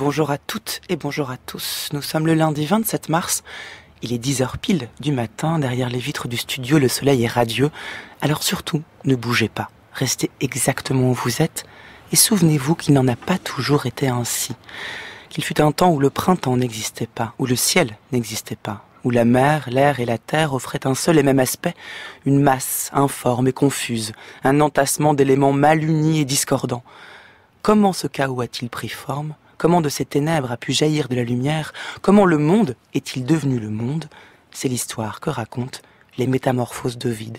Bonjour à toutes et bonjour à tous. Nous sommes le lundi 27 mars. Il est 10h pile du matin. Derrière les vitres du studio, le soleil est radieux. Alors surtout, ne bougez pas. Restez exactement où vous êtes. Et souvenez-vous qu'il n'en a pas toujours été ainsi. Qu'il fut un temps où le printemps n'existait pas, où le ciel n'existait pas, où la mer, l'air et la terre offraient un seul et même aspect, une masse informe et confuse, un entassement d'éléments mal unis et discordants. Comment ce chaos a-t-il pris forme? Comment de ces ténèbres a pu jaillir de la lumière Comment le monde est-il devenu le monde C'est l'histoire que racontent les métamorphoses d'Ovide.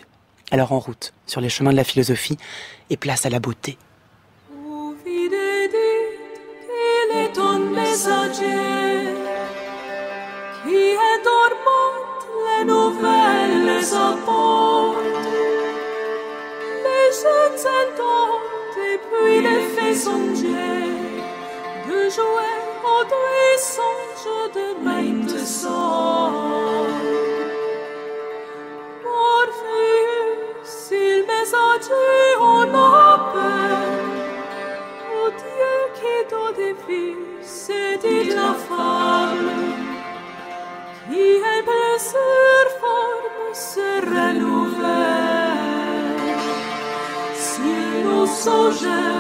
Alors en route, sur les chemins de la philosophie, et place à la beauté. les jeunes et puis les songeaient au doux songe de maintes sortes. Orpheus, il mes adieux en appel, au Dieu qui donne des vies, c'est dit la femme qui est blessure forme se renouvelle. Si nous songeons.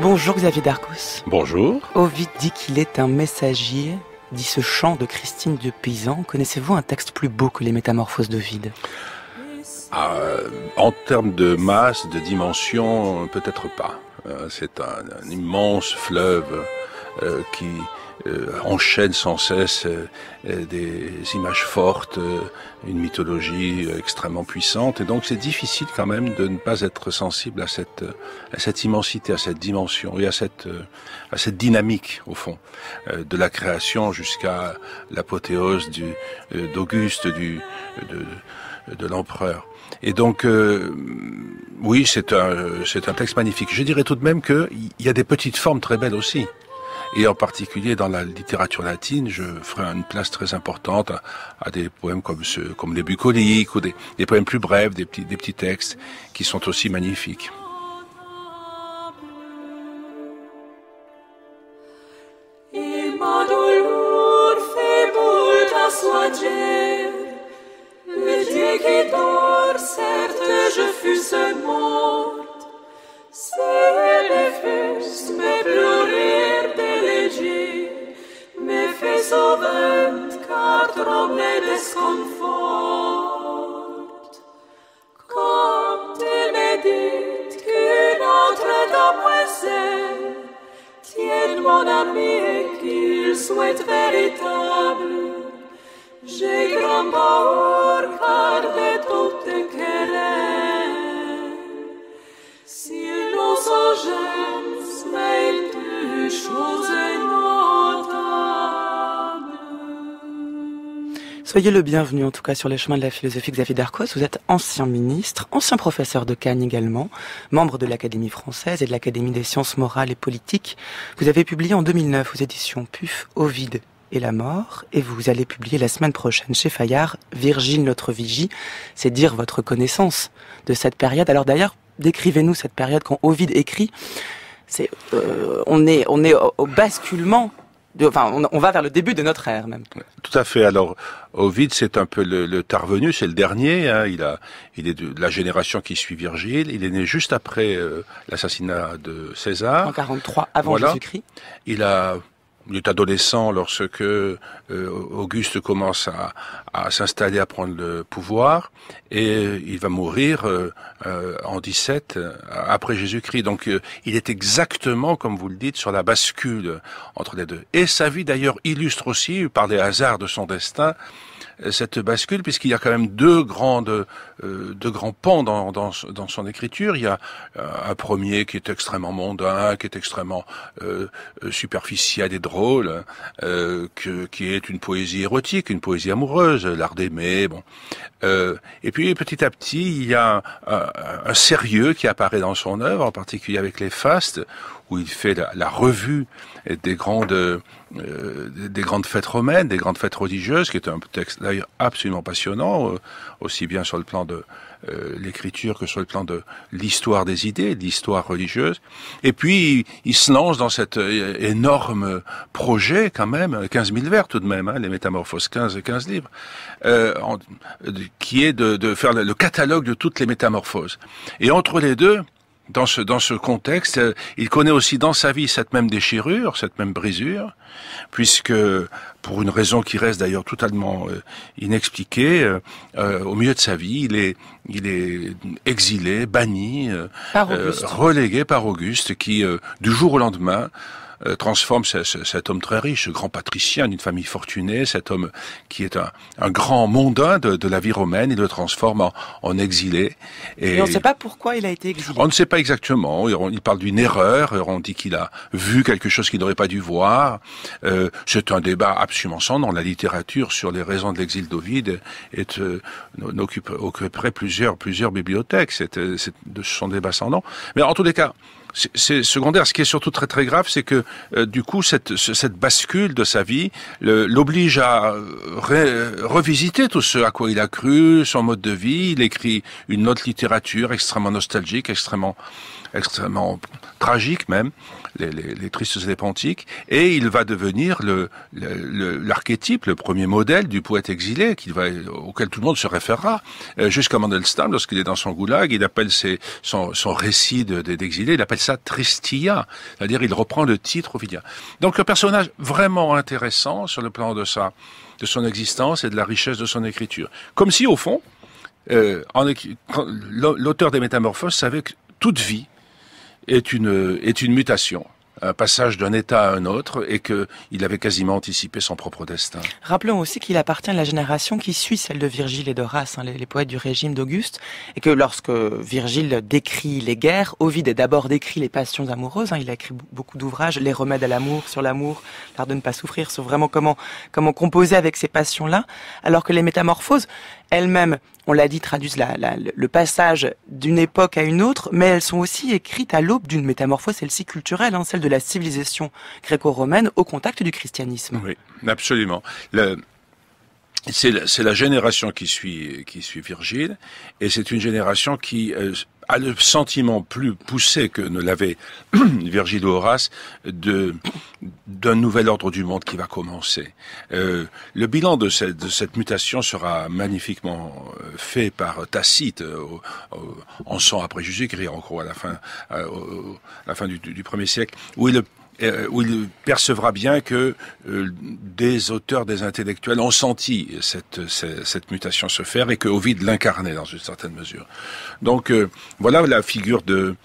Bonjour Xavier Darcos. Bonjour. Ovid dit qu'il est un messager, dit ce chant de Christine de Paysan. Connaissez-vous un texte plus beau que les métamorphoses d'Ovide euh, en termes de masse, de dimension, peut-être pas. Euh, c'est un, immense fleuve euh, qui enchaîne sans cesse des images fortes, une mythologie extrêmement puissante, et donc c'est difficile quand même de ne pas être sensible à cette, à cette immensité, à cette dimension et à cette, à cette dynamique au fond de la création jusqu'à l'apothéose d'Auguste, du, de, de l'empereur. Et donc, euh, oui, c'est un, c'est un texte magnifique. Je dirais tout de même qu'il y a des petites formes très belles aussi. Et en particulier dans la littérature latine, je ferai une place très importante à, des poèmes comme comme les bucoliques ou des, poèmes plus brefs, des petits, textes qui sont aussi magnifiques. c'est pleurer d'élégie, me fait sauvant car troublé desconfort. Quand il me dit qu'une autre demoiselle tienne mon ami et qu'il souhaite véritable, j'ai grand peur Soyez le bienvenu en tout cas sur les chemins de la philosophie Xavier Darcos. Vous êtes ancien ministre, ancien professeur de Cannes également, membre de l'Académie française et de l'Académie des sciences morales et politiques. Vous avez publié en 2009 aux éditions PUF Ovide et la mort, et vous allez publier la semaine prochaine chez Fayard Virgile notre vigie. C'est dire votre connaissance de cette période. Alors d'ailleurs, décrivez-nous cette période quand Ovid écrit. C'est, euh, on est, on est au, basculement. Enfin, on, va vers le début de notre ère même. Tout à fait. Alors, Ovid, c'est un peu le, le tarvenu, c'est le dernier. Hein. Il a, il est de la génération qui suit Virgile. Il est né juste après euh, l'assassinat de César. En 43 avant Jésus-Christ. Il a il est adolescent lorsque euh, Auguste commence à, à s'installer, à prendre le pouvoir, et il va mourir euh, euh, en 17 après Jésus-Christ. Donc il est exactement, comme vous le dites, sur la bascule entre les deux. Et sa vie d'ailleurs illustre aussi, par les hasards de son destin, cette bascule, puisqu'il y a quand même deux grandes, euh, deux grands pans dans, dans, son écriture. Il y a euh, un premier qui est extrêmement mondain, qui est extrêmement euh, superficiel et drôle, qui est une poésie érotique, une poésie amoureuse, l'art d'aimer. Bon, et puis petit à petit, il y a un, sérieux qui apparaît dans son œuvre, en particulier avec les fastes, où il fait la, revue des grandes, des grandes fêtes romaines, des grandes fêtes religieuses, qui est un texte d'ailleurs absolument passionnant, aussi bien sur le plan de euh, l'écriture que sur le plan de l'histoire des idées, de l'histoire religieuse. Et puis, il, se lance dans cet euh, énorme projet, quand même, 15 000 vers tout de même, hein, les Métamorphoses, 15, 15 livres, euh, qui est de, de faire le catalogue de toutes les métamorphoses. Et entre les deux, dans ce, dans ce contexte, euh, il connaît aussi dans sa vie cette même déchirure, cette même brisure, puisque pour une raison qui reste d'ailleurs totalement euh, inexpliquée, euh, au milieu de sa vie, il est, il est exilé, banni, relégué par Auguste, qui du jour au lendemain euh, transforme cet homme très riche, ce grand patricien d'une famille fortunée, cet homme qui est un, un grand mondain de, de, la vie romaine, il le transforme en, en exilé. Et, on ne sait pas pourquoi il a été exilé. On ne sait pas exactement. Il parle d'une erreur. On dit qu'il a vu quelque chose qu'il n'aurait pas dû voir. Euh, c'est un débat absolument sans nom. La littérature sur les raisons de l'exil d'Ovide est euh, occuperait plusieurs plusieurs bibliothèques. C'est de son débat sans nom. Mais en tous les cas, c'est secondaire. Ce qui est surtout très très grave, c'est que euh, du coup cette, cette bascule de sa vie l'oblige à revisiter tout ce à quoi il a cru, son mode de vie. Il écrit une autre littérature extrêmement nostalgique, extrêmement extrêmement tragique même, les, les, tristes élépantiques, et il va devenir l'archétype, le, premier modèle du poète exilé, auquel tout le monde se référera, euh, jusqu'à Mandelstam, lorsqu'il est dans son goulag, il appelle son, récit d'exilé, il appelle ça Tristia, c'est-à-dire il reprend le titre ovidien. Donc un personnage vraiment intéressant sur le plan de sa, de son existence et de la richesse de son écriture. Comme si, au fond, euh, l'auteur des Métamorphoses savait que toute vie est une, est une mutation un passage d'un état à un autre et qu'il avait quasiment anticipé son propre destin. Rappelons aussi qu'il appartient à la génération qui suit celle de Virgile et d'Horace, hein, les, poètes du régime d'Auguste, et que lorsque Virgile décrit les guerres, Ovide d'abord décrit les passions amoureuses. Hein, il a écrit beaucoup d'ouvrages, les remèdes à l'amour, sur l'amour, l'art de ne pas souffrir, sur vraiment comment comment composer avec ces passions-là, alors que les métamorphoses elles-mêmes on l'a dit, traduisent le passage d'une époque à une autre, mais elles sont aussi écrites à l'aube d'une métamorphose, celle-ci culturelle, hein, celle de la civilisation gréco-romaine au contact du christianisme. Oui, absolument. c'est la, génération qui suit, Virgile, et c'est une génération qui euh, a le sentiment plus poussé que ne l'avait Virgile Horace de d'un nouvel ordre du monde qui va commencer. Euh, le bilan de cette, mutation sera magnifiquement euh, fait par Tacite euh, en 100 après Jésus-Christ, en gros à la fin, fin du, premier siècle, où il euh, où il percevra bien que euh, des auteurs, des intellectuels ont senti cette, cette, mutation se faire et que Ovid l'incarnait dans une certaine mesure. Donc euh, voilà la figure de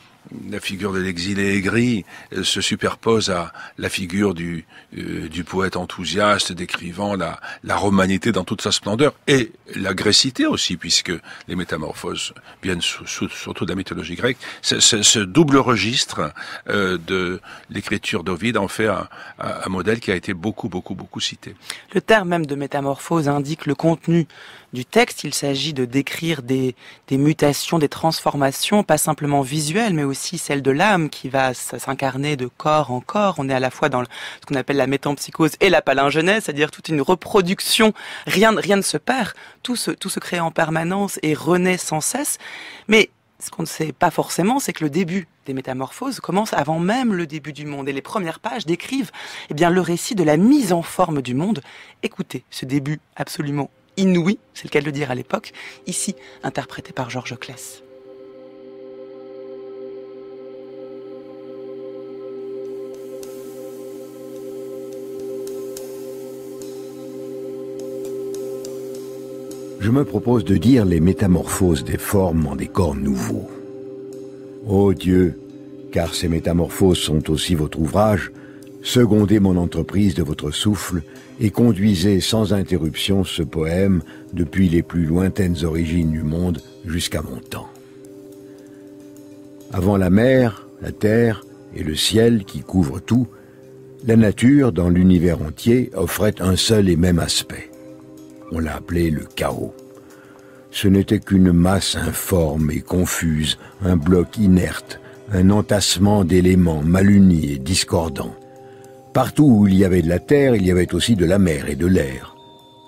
la figure de l'exilé aigri euh, se superpose à la figure du, euh, du poète enthousiaste décrivant la, la romanité dans toute sa splendeur et l'agressité aussi, puisque les métamorphoses viennent surtout de la mythologie grecque. ce double registre euh, de l'écriture d'Ovide en fait un, un, modèle qui a été beaucoup, beaucoup, beaucoup cité. Le terme même de métamorphose indique le contenu du texte. Il s'agit de décrire des, mutations, des transformations, pas simplement visuelles, mais aussi celle de l'âme qui va s'incarner de corps en corps. On est à la fois dans ce qu'on appelle la métampsychose et la palingenèse, c'est-à-dire toute une reproduction. Rien, rien ne se perd. Tout se, tout se crée en permanence et renaît sans cesse. Mais ce qu'on ne sait pas forcément, c'est que le début des métamorphoses commence avant même le début du monde. Et les premières pages décrivent eh bien, le récit de la mise en forme du monde. Écoutez ce début absolument inouï, c'est le cas de le dire à l'époque, ici interprété par Georges Claes. je me propose de dire les métamorphoses des formes en des corps nouveaux. Ô Dieu, car ces métamorphoses sont aussi votre ouvrage, secondez mon entreprise de votre souffle et conduisez sans interruption ce poème depuis les plus lointaines origines du monde jusqu'à mon temps. Avant la mer, la terre et le ciel qui couvrent tout, la nature dans l'univers entier offrait un seul et même aspect on l'a appelé le chaos. Ce n'était qu'une masse informe et confuse, un bloc inerte, un entassement d'éléments mal unis et discordants. Partout où il y avait de la terre, il y avait aussi de la mer et de l'air.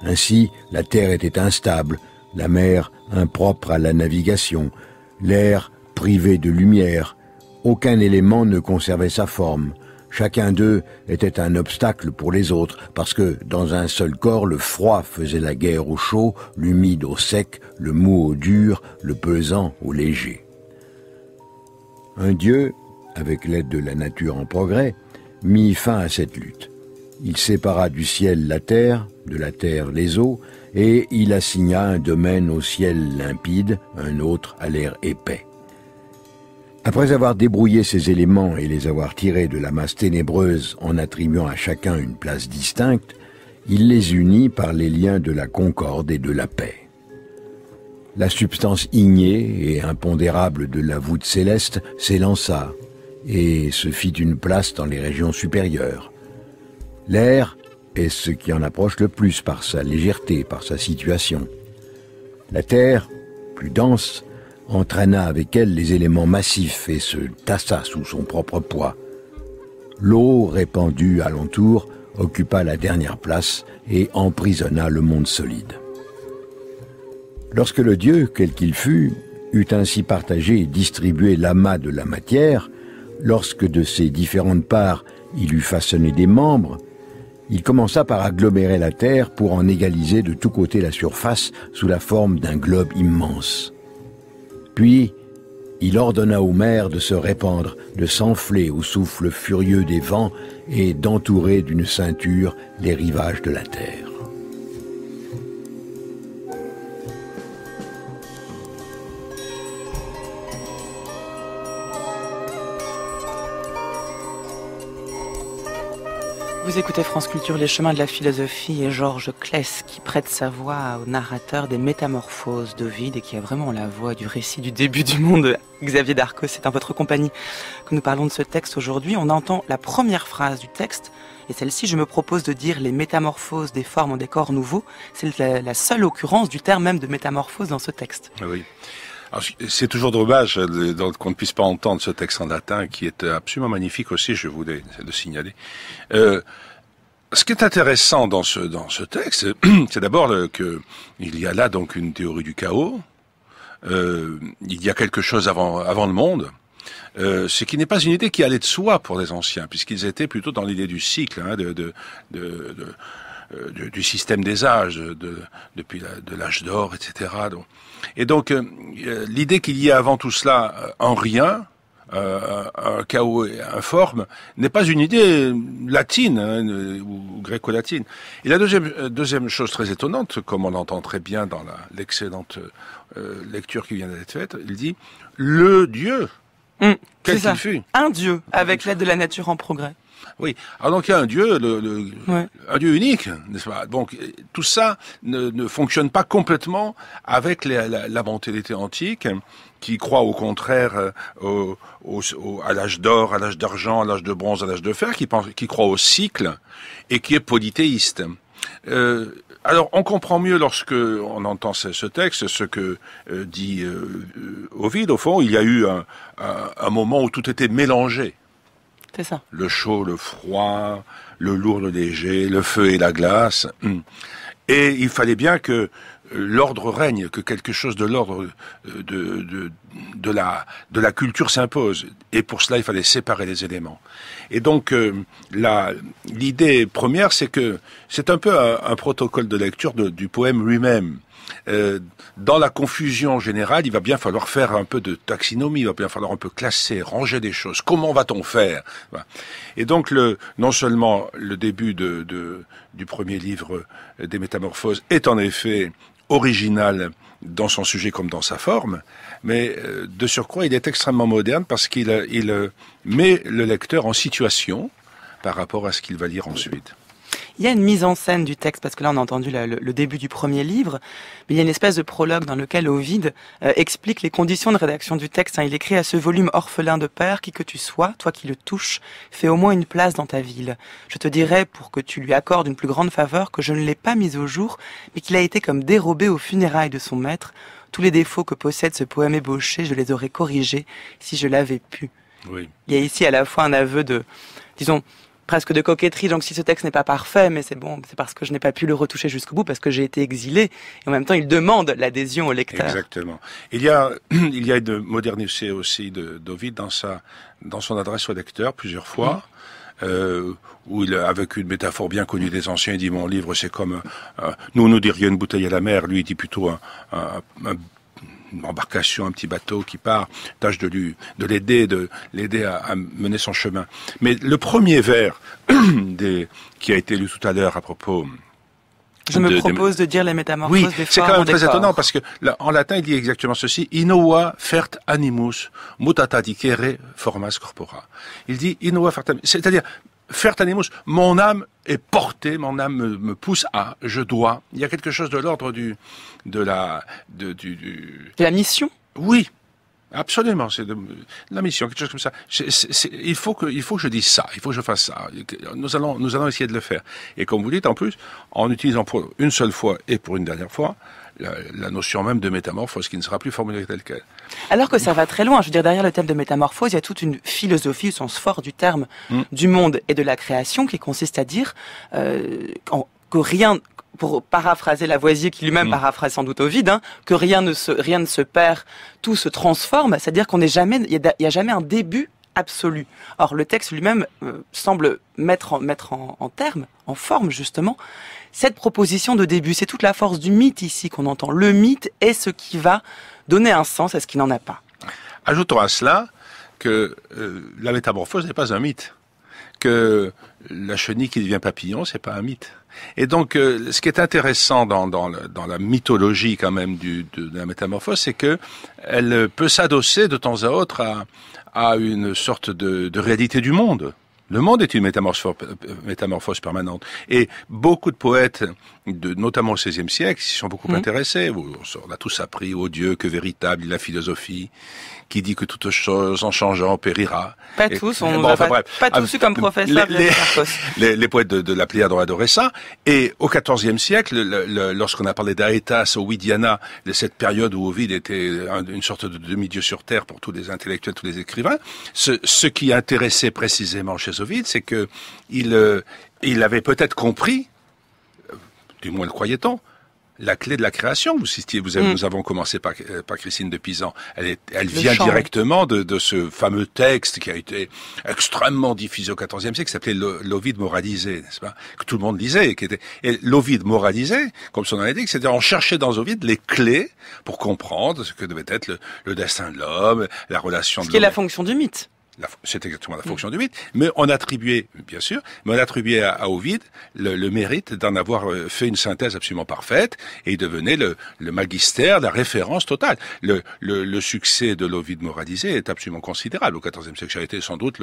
Ainsi, la terre était instable, la mer impropre à la navigation, l'air privé de lumière. Aucun élément ne conservait sa forme. Chacun d'eux était un obstacle pour les autres, parce que dans un seul corps, le froid faisait la guerre au chaud, l'humide au sec, le mou au dur, le pesant au léger. Un dieu, avec l'aide de la nature en progrès, mit fin à cette lutte. Il sépara du ciel la terre, de la terre les eaux, et il assigna un domaine au ciel limpide, un autre à l'air épais. Après avoir débrouillé ces éléments et les avoir tirés de la masse ténébreuse en attribuant à chacun une place distincte, il les unit par les liens de la concorde et de la paix. La substance ignée et impondérable de la voûte céleste s'élança et se fit une place dans les régions supérieures. L'air est ce qui en approche le plus par sa légèreté, par sa situation. La terre, plus dense, entraîna avec elle les éléments massifs et se tassa sous son propre poids. L'eau répandue alentour occupa la dernière place et emprisonna le monde solide. Lorsque le Dieu, quel qu'il fût, eut ainsi partagé et distribué l'amas de la matière, lorsque de ses différentes parts il eut façonné des membres, il commença par agglomérer la Terre pour en égaliser de tous côtés la surface sous la forme d'un globe immense. Puis, il ordonna aux mers de se répandre, de s'enfler au souffle furieux des vents et d'entourer d'une ceinture les rivages de la terre. Vous écoutez France Culture, les chemins de la philosophie et Georges Kless qui prête sa voix au narrateur des Métamorphoses d'Ovide et qui a vraiment la voix du récit du début du monde. Xavier Darcos, c'est en votre compagnie que nous parlons de ce texte aujourd'hui. On entend la première phrase du texte et celle-ci, je me propose de dire les métamorphoses des formes en décors nouveaux. C'est la, seule occurrence du terme même de métamorphose dans ce texte. Oui. C'est toujours dommage euh, qu'on ne puisse pas entendre ce texte en latin qui est absolument magnifique aussi, je voulais le signaler. Euh, ce qui est intéressant dans ce, dans ce texte, c'est d'abord que il y a là donc une théorie du chaos, euh, il y a quelque chose avant, avant le monde, euh, ce qui n'est pas une idée qui allait de soi pour les anciens, puisqu'ils étaient plutôt dans l'idée du cycle, hein, de, de, de, euh, du, système des âges, de, depuis de l'âge d'or, etc. et donc, euh, l'idée qu'il y ait avant tout cela un euh, rien, euh, un chaos informe, n'est pas une idée latine hein, ou gréco-latine. Et la deuxième, deuxième chose très étonnante, comme on l'entend très bien dans l'excellente euh, lecture qui vient d'être faite, il dit le Dieu, mmh, quel qu'il fût. Un Dieu, avec l'aide de la nature en progrès. Oui. Alors donc il y a un Dieu, le, le ouais. un Dieu unique, n'est-ce pas? Donc tout ça ne, ne, fonctionne pas complètement avec la, la, la mentalité antique, qui croit au contraire euh, au, au, au, à l'âge d'or, à l'âge d'argent, à l'âge de bronze, à l'âge de fer, qui, pense, qui croit au cycle et qui est polythéiste. Euh, alors, on comprend mieux lorsque on entend ce, ce texte, ce que euh, dit Ovide. Au fond, il y a eu un, un, un moment où tout était mélangé. Le chaud, le froid, le lourd, le léger, le feu et la glace. Et il fallait bien que l'ordre règne, que quelque chose de l'ordre de, de, de, la, de la culture s'impose. Et pour cela, il fallait séparer les éléments. Et donc, euh, l'idée première, c'est que c'est un peu un, protocole de lecture du poème lui-même. Euh, dans la confusion générale, il va bien falloir faire un peu de taxinomie, il va bien falloir un peu classer, ranger des choses. Comment va-t-on faire Et donc, le, non seulement le début de, de, du premier livre des Métamorphoses est en effet original dans son sujet comme dans sa forme, mais euh, de surcroît, il est extrêmement moderne parce qu'il il met le lecteur en situation par rapport à ce qu'il va lire ensuite. Il y a une mise en scène du texte, parce que là on a entendu le, le, début du premier livre, mais il y a une espèce de prologue dans lequel Ovide euh, explique les conditions de rédaction du texte. Hein. Il écrit à ce volume orphelin de père, qui que tu sois, toi qui le touches, fais au moins une place dans ta ville. Je te dirai, pour que tu lui accordes une plus grande faveur, que je ne l'ai pas mis au jour, mais qu'il a été comme dérobé aux funérailles de son maître. Tous les défauts que possède ce poème ébauché, je les aurais corrigés si je l'avais pu. Oui. Il y a ici à la fois un aveu de, disons, presque de coquetterie. Donc si ce texte n'est pas parfait, mais c'est bon, c'est parce que je n'ai pas pu le retoucher jusqu'au bout, parce que j'ai été exilé. Et en même temps, il demande l'adhésion au lecteur. Exactement. Il y a, il y a une modernité aussi de d'Ovid dans sa, dans son adresse au lecteur plusieurs fois. Euh, où il, avec une métaphore bien connue des anciens, il dit mon livre c'est comme euh, nous nous dirions une bouteille à la mer, lui il dit plutôt un, un, un une embarcation, un petit bateau qui part, tâche de lui, de l'aider, de l'aider à, à, mener son chemin. Mais le premier vers des, qui a été lu tout à l'heure à propos je me propose de, de, dire les métamorphoses oui, des c'est quand même très étonnant parce que là, en latin il dit exactement ceci Inoa fert animus mutata dicere formas corpora. Il dit Inoa fert c'est-à-dire fert animus, mon âme est portée, mon âme me, me, pousse à, je dois. Il y a quelque chose de l'ordre du, de la, de, du, du... de la mission? Oui, Absolument, c'est de, la mission, quelque chose comme ça. C est, c est, il faut que, il faut que je dise ça, il faut que je fasse ça. Nous allons, nous allons essayer de le faire. Et comme vous dites, en plus, en utilisant pour une seule fois et pour une dernière fois, la, la notion même de métamorphose qui ne sera plus formulée telle qu'elle. Alors que ça va très loin. Je veux dire, derrière le thème de métamorphose, il y a toute une philosophie au sens fort du terme mm. du monde et de la création qui consiste à dire euh, que rien, pour paraphraser Lavoisier, qui lui-même mmh. paraphrase sans doute au vide, hein, que rien ne se rien ne se perd, tout se transforme. C'est-à-dire qu'on n'est jamais, il y, a jamais un début Or, le texte lui-même euh, semble mettre en, mettre en, en terme, en forme justement, cette proposition de début. C'est toute la force du mythe ici qu'on entend. Le mythe est ce qui va donner un sens à ce qui n'en a pas. Ajoutons à cela que euh, la métamorphose n'est pas un mythe, que la chenille qui devient papillon, c'est pas un mythe. Et donc, euh, ce qui est intéressant dans, dans, le, dans, la mythologie quand même du, de, de la métamorphose, c'est que elle peut s'adosser de temps à autre à, à une sorte de, de réalité du monde. Le monde est une métamorphose, métamorphose permanente. Et beaucoup de poètes, de, notamment au XVIe siècle, s'y sont beaucoup mmh. intéressés. On a tous appris au Dieu que véritable est la philosophie, qui dit que toute chose en changeant périra. Pas et, tous, on bon, enfin, pas, pas tous comme professeur. Les, les, les, poètes de, de la Pléiade ont adoré ça. Et au XIVe siècle, le, le, lorsqu'on a parlé d'Aetas, Ovidiana, de cette période où Ovide était une sorte de demi-dieu sur terre pour tous les intellectuels, tous les écrivains, ce, ce qui intéressait précisément chez Ovide, c'est que il, euh, il avait peut-être compris, euh, du moins le croyait-on, la clé de la création. Vous, vous avez, mm. Nous avons commencé par, euh, par Christine de Pisan. Elle, est, elle vient chant, directement de, de, ce fameux texte qui a été extrêmement diffusé au XIVe siècle, qui s'appelait l'Ovide moralisé, n'est-ce pas Que tout le monde lisait. Qui était, et l'Ovide moralisé, comme son nom l'indique, c'est-à-dire on cherchait dans Ovide les clés pour comprendre ce que devait être le, le destin de l'homme, la relation ce de qui est la fonction du mythe c'est exactement la fonction mmh. du mythe, mais on attribuait, bien sûr, mais on attribuait à, à Ovide le, le mérite d'en avoir euh, fait une synthèse absolument parfaite, et il devenait le, le magister, la référence totale. Le, le, le succès de l'Ovide moralisé est absolument considérable. Au XIVe siècle, ça a été sans doute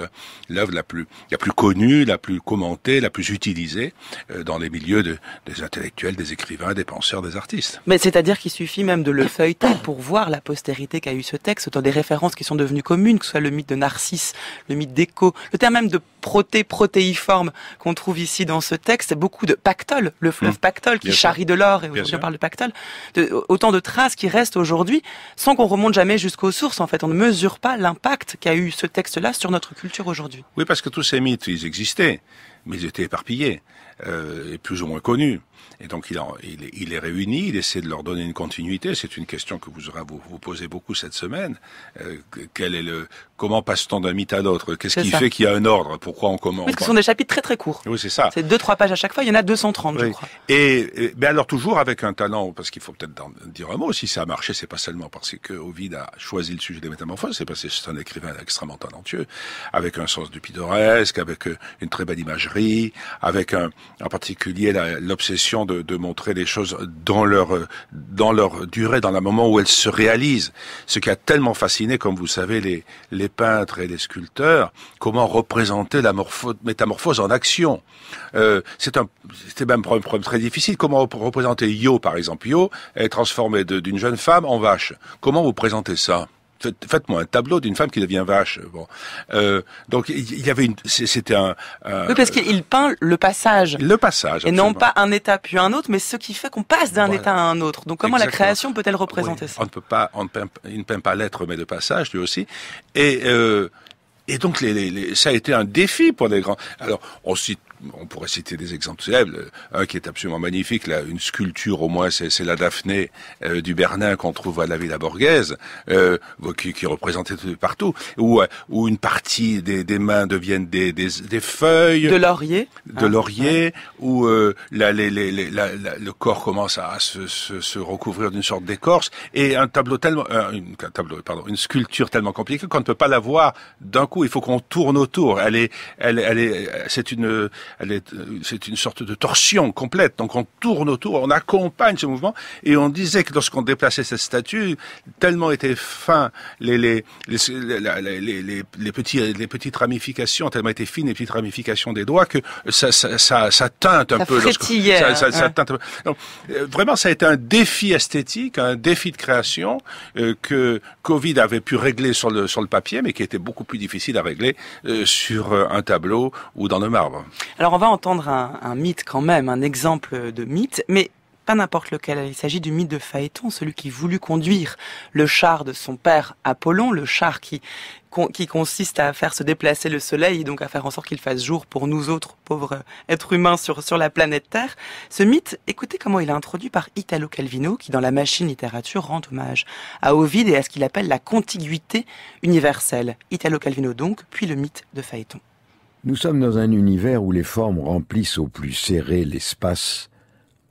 l'œuvre la plus, la plus connue, la plus commentée, la plus utilisée euh, dans les milieux de, des intellectuels, des écrivains, des penseurs, des artistes. Mais c'est-à-dire qu'il suffit même de le feuilleter pour voir la postérité qu'a eu ce texte, autant des références qui sont devenues communes, que ce soit le mythe de Narcisse, le mythe d'écho, le terme même de proté, protéiforme qu'on trouve ici dans ce texte, c'est beaucoup de pactole, le fleuve mmh. pactole qui charrie de l'or, et aujourd'hui on parle de pactole, de, autant de traces qui restent aujourd'hui sans qu'on remonte jamais jusqu'aux sources. En fait, on ne mesure pas l'impact qu'a eu ce texte-là sur notre culture aujourd'hui. Oui, parce que tous ces mythes, ils existaient, mais ils étaient éparpillés euh, et plus ou moins connus. Et donc il, en, il, il, les réunit, il essaie de leur donner une continuité. C'est une question que vous aurez à vous, vous poser beaucoup cette semaine. Euh, quel est le comment passe-t-on d'un mythe à l'autre? Qu'est-ce qui ça. fait qu'il y a un ordre? Pourquoi on commence? Parce que ce sont des chapitres très très courts. Oui, c'est ça. C'est deux trois pages à chaque fois. Il y en a 230, oui. je crois. Et, et mais alors toujours avec un talent, parce qu'il faut peut-être dire un mot. Si ça a marché, c'est pas seulement parce que Ovid a choisi le sujet des métamorphoses, c'est parce que c'est un écrivain extrêmement talentueux, avec un sens du pittoresque, avec euh, une très belle imagerie, avec un, en particulier l'obsession de, montrer les choses dans leur dans leur durée, dans le moment où elles se réalisent. Ce qui a tellement fasciné, comme vous savez, les les peintres et les sculpteurs, comment représenter la métamorphose en action. Euh, c'est un c'était même un problème très difficile. Comment représenter Yo, par exemple Yo est transformé d'une jeune femme en vache. Comment vous présentez ça? Faites-moi un tableau d'une femme qui devient vache. Bon, euh, donc il y avait une, c'était un. Oui, parce qu'il peint le passage. Le passage. Et non pas un état puis un autre, mais ce qui fait qu'on passe d'un voilà. état à un autre. Donc comment Exactement. la création peut-elle représenter oui. ça On ne peut pas, on ne peint, il ne peint pas l'être, mais le passage lui aussi. Et euh, et donc, les, ça a été un défi pour les grands. Alors, on cite on pourrait citer des exemples célèbres. Un qui est absolument magnifique, là, une sculpture au moins, c'est la Daphné euh, du Bernin qu'on trouve à la Villa Borghese, euh, qui, qui est représentée partout, où, euh, où une partie des, des mains deviennent des, des, des, feuilles. De laurier. De laurier, où euh, la, les, les, la, le corps commence à se, se, se recouvrir d'une sorte d'écorce, et un tableau tellement, une, un tableau, pardon, une sculpture tellement compliquée qu'on ne peut pas la voir d'un coup. Il faut qu'on tourne autour. Elle est, elle, elle est, c'est une euh, c'est une sorte de torsion complète. Donc on tourne autour, on accompagne ce mouvement, et on disait que lorsqu'on déplaçait cette statue, tellement étaient fins les les les, les, petits les petites ramifications, tellement étaient fines les petites ramifications des doigts que ça ça ça, ça teinte un peu. Ça, ça, ça teinte. Donc, euh, vraiment, ça a été un défi esthétique, un défi de création euh, que Covid avait pu régler sur le sur le papier, mais qui était beaucoup plus difficile à régler sur un tableau ou dans le marbre. Alors on va entendre un, mythe quand même, un exemple de mythe, mais pas n'importe lequel. Il s'agit du mythe de Phaéton, celui qui voulut conduire le char de son père Apollon, le char qui, qui consiste à faire se déplacer le soleil et donc à faire en sorte qu'il fasse jour pour nous autres pauvres êtres humains sur, sur la planète Terre. Ce mythe, écoutez comment il est introduit par Italo Calvino, qui dans la machine littérature rend hommage à Ovide et à ce qu'il appelle la contiguïté universelle. Italo Calvino donc, puis le mythe de Phaéton. Nous sommes dans un univers où les formes remplissent au plus serré l'espace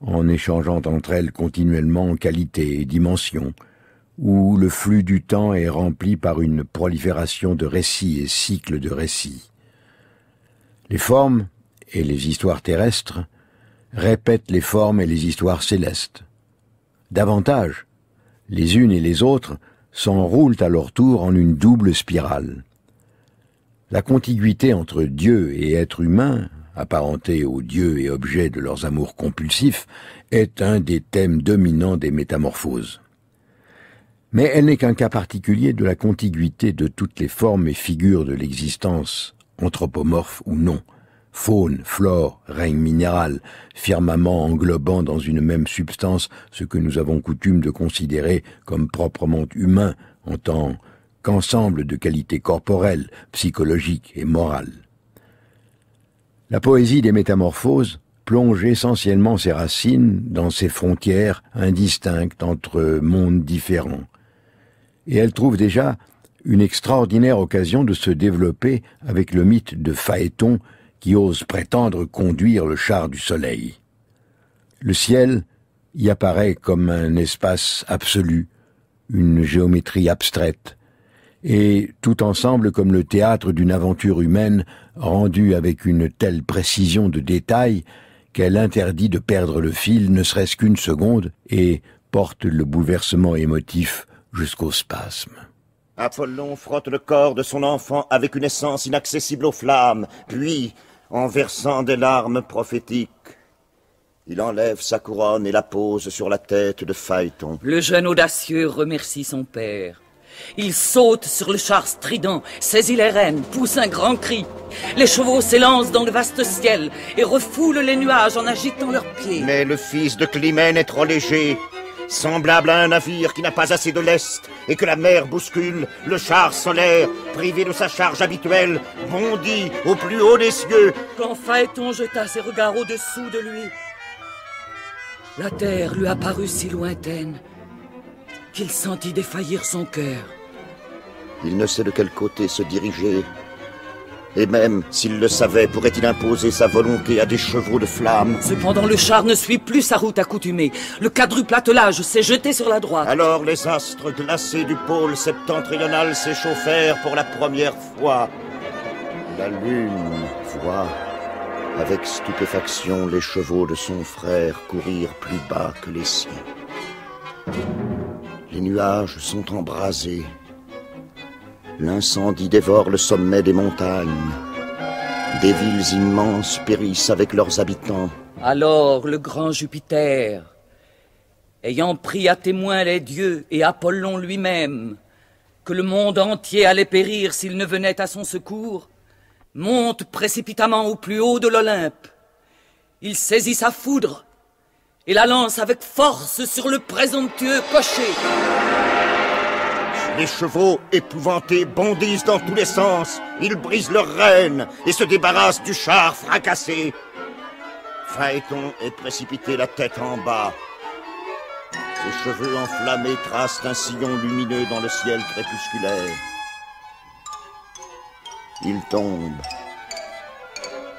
en échangeant entre elles continuellement qualité et dimension, où le flux du temps est rempli par une prolifération de récits et cycles de récits. Les formes et les histoires terrestres répètent les formes et les histoires célestes. Davantage, les unes et les autres s'enroulent à leur tour en une double spirale. La contiguïté entre Dieu et être humain, apparenté aux dieux et objets de leurs amours compulsifs, est un des thèmes dominants des métamorphoses. Mais elle n'est qu'un cas particulier de la contiguïté de toutes les formes et figures de l'existence, anthropomorphes ou non, faune, flore, règne minéral, firmament englobant dans une même substance ce que nous avons coutume de considérer comme proprement humain en tant qu'ensemble de qualités corporelles, psychologiques et morales. La poésie des métamorphoses plonge essentiellement ses racines dans ces frontières indistinctes entre mondes différents, et elle trouve déjà une extraordinaire occasion de se développer avec le mythe de Phaéton qui ose prétendre conduire le char du soleil. Le ciel y apparaît comme un espace absolu, une géométrie abstraite, et tout ensemble comme le théâtre d'une aventure humaine rendue avec une telle précision de détail qu'elle interdit de perdre le fil ne serait-ce qu'une seconde et porte le bouleversement émotif jusqu'au spasme. Apollon frotte le corps de son enfant avec une essence inaccessible aux flammes, puis, en versant des larmes prophétiques, il enlève sa couronne et la pose sur la tête de Phaéton. Le jeune audacieux remercie son père. Il saute sur le char strident, saisit les rênes, pousse un grand cri. Les chevaux s'élancent dans le vaste ciel et refoulent les nuages en agitant leurs pieds. Mais le fils de Climène est trop léger. Semblable à un navire qui n'a pas assez de lest et que la mer bouscule, le char solaire, privé de sa charge habituelle, bondit au plus haut des cieux. Quand Phaéton jeta ses regards au-dessous de lui, la terre lui apparut si lointaine qu'il sentit défaillir son cœur. Il ne sait de quel côté se diriger. Et même s'il le savait, pourrait-il imposer sa volonté à des chevaux de flamme? Cependant, le char ne suit plus sa route accoutumée. Le quadruple attelage s'est jeté sur la droite. Alors les astres glacés du pôle septentrional s'échauffèrent pour la première fois. La lune voit avec stupéfaction les chevaux de son frère courir plus bas que les siens. Les nuages sont embrasés. L'incendie dévore le sommet des montagnes. Des villes immenses périssent avec leurs habitants. Alors le grand Jupiter, ayant pris à témoin les dieux et Apollon lui-même, que le monde entier allait périr s'il ne venait à son secours, monte précipitamment au plus haut de l'Olympe. Il saisit sa foudre et la lance avec force sur le présomptueux cocher. Les chevaux, épouvantés, bondissent dans tous les sens. Ils brisent leurs rênes et se débarrassent du char fracassé. Phaéton est précipité la tête en bas. Ses cheveux enflammés tracent un sillon lumineux dans le ciel crépusculaire. Il tombe,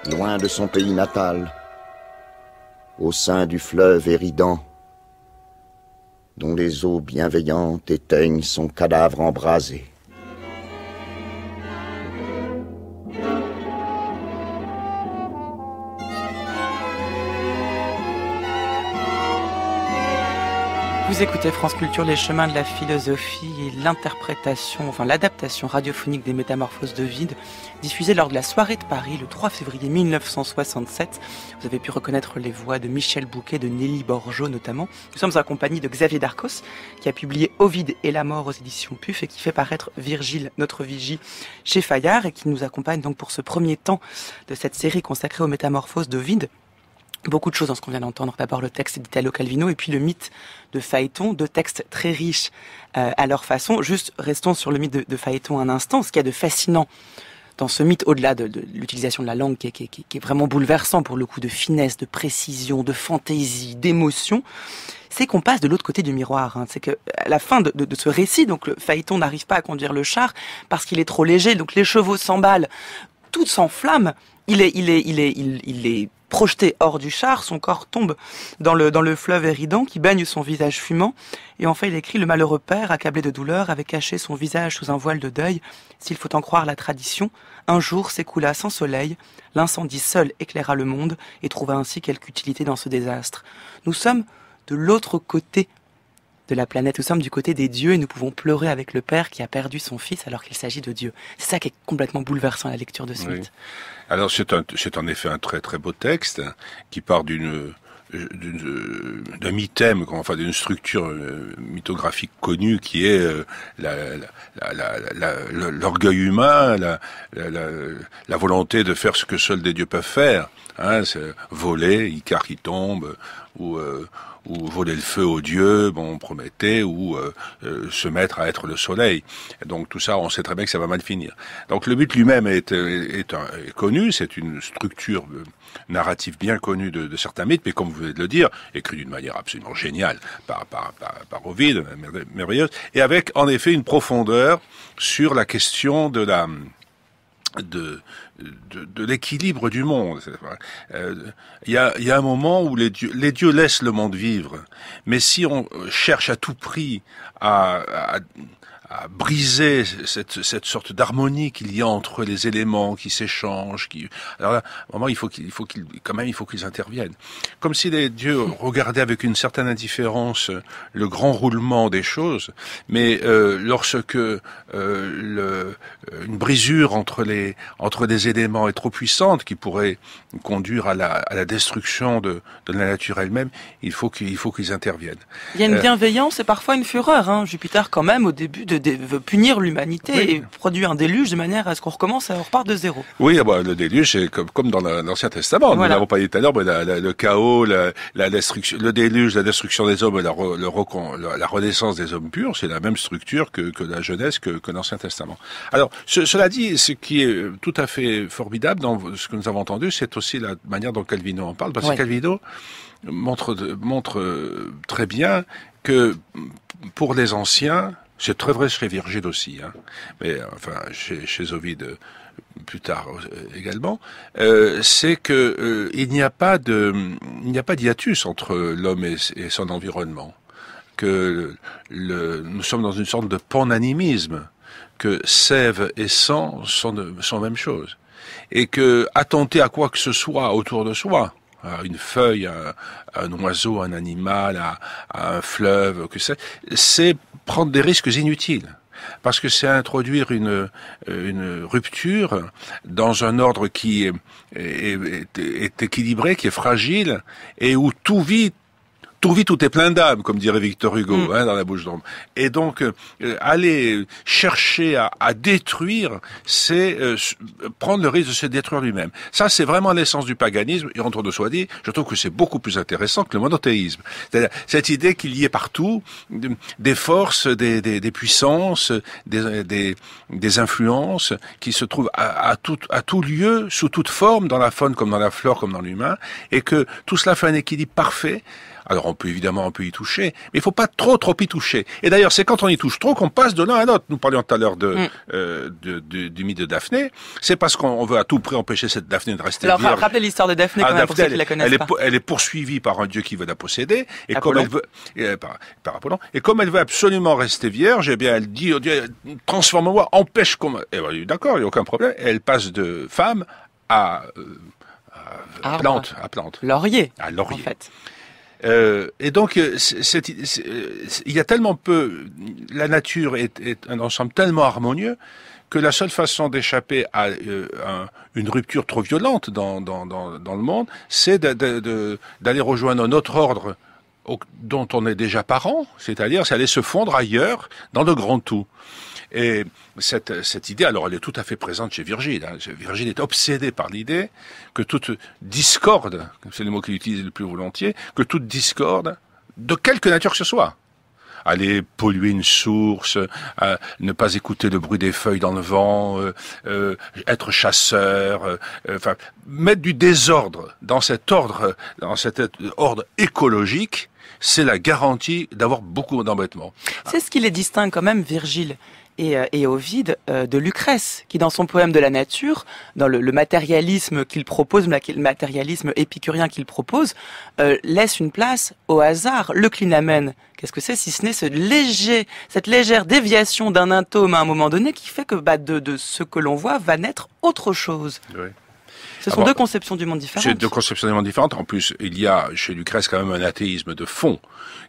loin de son pays natal, au sein du fleuve éridant, dont les eaux bienveillantes éteignent son cadavre embrasé. Vous écoutez France Culture, les chemins de la philosophie et l'interprétation, enfin l'adaptation radiophonique des Métamorphoses de Vide, diffusée lors de la soirée de Paris le 3 février 1967. Vous avez pu reconnaître les voix de Michel Bouquet, de Nelly Borjo notamment. Nous sommes en compagnie de Xavier Darcos, qui a publié Ovide et la mort aux éditions PUF et qui fait paraître Virgile, notre vigie, chez Fayard et qui nous accompagne donc pour ce premier temps de cette série consacrée aux Métamorphoses de Vide beaucoup de choses dans ce qu'on vient d'entendre. D'abord le texte d'Italo Calvino et puis le mythe de Phaéton, deux textes très riches euh, à leur façon. Juste restons sur le mythe de, de Phaéton un instant. Ce qu'il y a de fascinant dans ce mythe, au-delà de, de l'utilisation de la langue qui est, qui, est, qui est, vraiment bouleversant pour le coup de finesse, de précision, de fantaisie, d'émotion, c'est qu'on passe de l'autre côté du miroir. Hein. C'est que à la fin de, de, de ce récit, donc le Phaéton n'arrive pas à conduire le char parce qu'il est trop léger, donc les chevaux s'emballent, tout s'enflamme. Il est, il est, il est, il, il est projeté hors du char, son corps tombe dans le, fleuve éridant qui baigne son visage fumant, et enfin il écrit Le malheureux père, accablé de douleur, avait caché son visage sous un voile de deuil. S'il faut en croire la tradition, un jour s'écoula sans soleil, l'incendie seul éclaira le monde et trouva ainsi quelque utilité dans ce désastre. Nous sommes de l'autre côté de la planète. Nous sommes du côté des dieux et nous pouvons pleurer avec le Père qui a perdu son Fils alors qu'il s'agit de Dieu. C'est ça qui est complètement bouleversant à la lecture de ce Oui. Alors c'est en effet un très très beau texte qui part d'une d'un mythème, enfin d'une structure euh, mythographique connue qui est euh, l'orgueil humain, la, la, la, la volonté de faire ce que seuls des dieux peuvent faire. Hein, voler, Icare qui tombe, ou, euh, ou voler le feu aux dieux, bon Prométhée, ou euh, euh, se mettre à être le soleil. Donc tout ça, on sait très bien que ça va mal finir. Donc le mythe lui-même est, est, est est connu, c'est une structure euh, narrative bien connue de, de certains mythes, mais comme vous venez de le dire, écrit d'une manière absolument géniale par, par, par, par Ovide, mer- merveilleuse, et avec en effet une profondeur sur la question de la de, de, l'équilibre du monde. Euh, Il y, a, y a un moment où les dieux, les dieux laissent le monde vivre, mais si on cherche à tout prix à, à briser cette, cette sorte d'harmonie qu'il y a entre les éléments qui s'échangent, qui alors là, à un moment il faut qu'il il faut qu'ils quand même il faut qu'ils interviennent, comme si les dieux regardaient avec une certaine indifférence le grand roulement des choses, mais euh, lorsque euh, le, une brisure entre les entre des éléments est trop puissante qui pourrait conduire à la, à la destruction de, de la nature elle-même, il faut qu'il faut qu'ils interviennent. Il y a une Euh, bienveillance et parfois une fureur. Hein. Jupiter, quand même, au début, de- veut punir l'humanité Oui. et produire un déluge de manière à ce qu'on recommence et on repart de zéro. Oui, ah bah, le déluge, c'est comme, comme dans la- l'Ancien Testament. Nous Voilà. l'avons pas dit tout à l'heure, mais la- la- le chaos, la, la destruction, le déluge, la destruction des hommes et la, le renaissance des hommes purs, c'est la même structure que, que la jeunesse, que, que l'Ancien Testament. Alors, ce- cela dit, ce qui est tout à fait formidable dans ce que nous avons entendu, c'est aussi la manière dont Calvino en parle, parce que Calvino montre, montre euh, très bien que pour les anciens, c'est très vrai chez Virgile aussi, hein, mais enfin chez, chez Ovide euh, plus tard euh, également, euh, c'est que il n'y a pas de, il n'y a pas d'hiatus entre l'homme et, son environnement, que nous sommes dans une sorte de pananimisme, que sève et sang sont, de, sont même chose, et que attenter à quoi que ce soit autour de soi, à une feuille, à, un oiseau, un animal, à, un fleuve, que c'est, c'est prendre des risques inutiles. Parce que c'est introduire une, une rupture dans un ordre qui est, est, est équilibré, qui est fragile, et où tout vit tout vit, tout est plein d'âme, comme dirait Victor Hugo, Mm. hein, dans la bouche d'ombre. Et donc, euh, euh, aller chercher à, à détruire, c'est euh, prendre le risque de se détruire lui-même. Ça, c'est vraiment l'essence du paganisme. Et entre de soi dit, je trouve que c'est beaucoup plus intéressant que le monothéisme. C'est-à-dire cette idée qu'il y ait partout de- des forces, des, des, des puissances, des, des, des influences qui se trouvent à, à, tout, à tout lieu, sous toute forme, dans la faune comme dans la flore comme dans l'humain, et que tout cela fait un équilibre parfait. Alors on peut évidemment on peut y toucher, mais il faut pas trop trop y toucher. Et d'ailleurs c'est quand on y touche trop qu'on passe de l'un à l'autre. Nous parlions tout à l'heure de, Mm. euh, de, de- du mythe de Daphné. C'est parce qu'on veut à tout prix empêcher cette Daphné de rester Alors, vierge. rappelez l'histoire de Daphné Ah, quand même, pour Daphné, ceux qui la connaissent elle est, pas. po- elle est poursuivie par un dieu qui veut la posséder, et Apollon. comme elle veut, euh, par, par Apollon, et comme elle veut absolument rester vierge, eh bien, elle dit au dieu, transforme-moi, empêche qu'on. Eh ben, d'accord, il n'y a aucun problème. Elle passe de femme à, euh, à plante, à plante, Laurier, à en laurier. fait. Euh, et donc, euh, euh, il y a tellement peu, la nature est, un ensemble tellement harmonieux que la seule façon d'échapper à un- une rupture trop violente dans, le monde, c'est d'aller rejoindre un autre ordre dont on est déjà parent, c'est-à-dire c'est aller se fondre ailleurs dans le grand tout. Et cette, cette idée, alors elle est tout à fait présente chez Virgile. Hein. Virgile est obsédé par l'idée que toute discorde, c'est le mot qu'il utilise le plus volontiers, que toute discorde, de quelque nature que ce soit, aller polluer une source, euh, ne pas écouter le bruit des feuilles dans le vent, euh, euh, être chasseur, euh, euh, enfin mettre du désordre dans cet ordre, dans cet ordre écologique, c'est la garantie d'avoir beaucoup d'embêtements. C'est ce qui les distingue quand même, Virgile et, euh, et Ovide, euh, de Lucrèce, qui dans son poème de la nature, dans le, matérialisme qu'il propose, le matérialisme épicurien qu'il propose, euh, laisse une place au hasard. Le clinamen, qu'est-ce que c'est si ce n'est cette légère déviation d'un atome à un moment donné qui fait que bah, de, ce que l'on voit va naître autre chose. Ce sont Alors, deux conceptions du monde différentes. C'est deux conceptions tellement différentes. En plus, il y a chez Lucrèce quand même un athéisme de fond